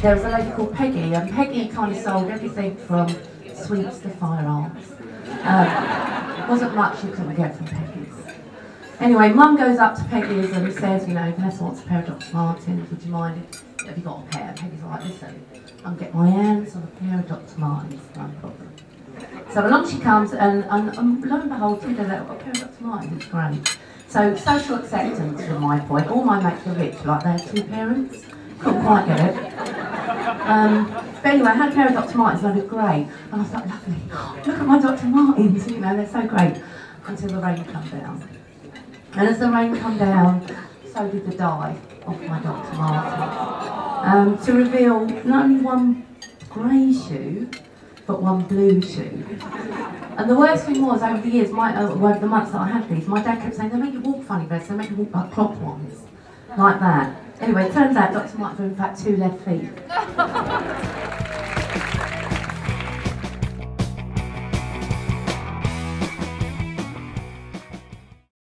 there was a lady called Peggy, and Peggy kind of sold everything from sweets to firearms. Um, wasn't much you couldn't get from Peggy's. Anyway, Mum goes up to Peggy's and says, you know, Vanessa wants a pair of Dr. Martens, would you mind if, have you got a pair? Peggy's like, listen, I'll get my hands on a pair of Dr. Martens, no problem. So along she comes, and, and, and lo and behold, two days later, I've got a pair of Dr. Martens, it's great. So social acceptance from my point, all my mates were rich, like had two parents, couldn't quite get it. Um, but anyway, I had a pair of Dr. Martens and they were great. And I thought, lovely, look at my Dr. Martens, you know, they're so great. Until the rain come down. And as the rain come down, so did the dye of my Dr. Martens. Um, to reveal not only one grey shoe, but one blue shoe. And the worst thing was, over the years, my, uh, over the months that I had these, my dad kept saying, they make you walk funny, Bess, they make you walk like clockwise. Like that. Anyway, it turns out Dr. Martens were in fact two lead feet.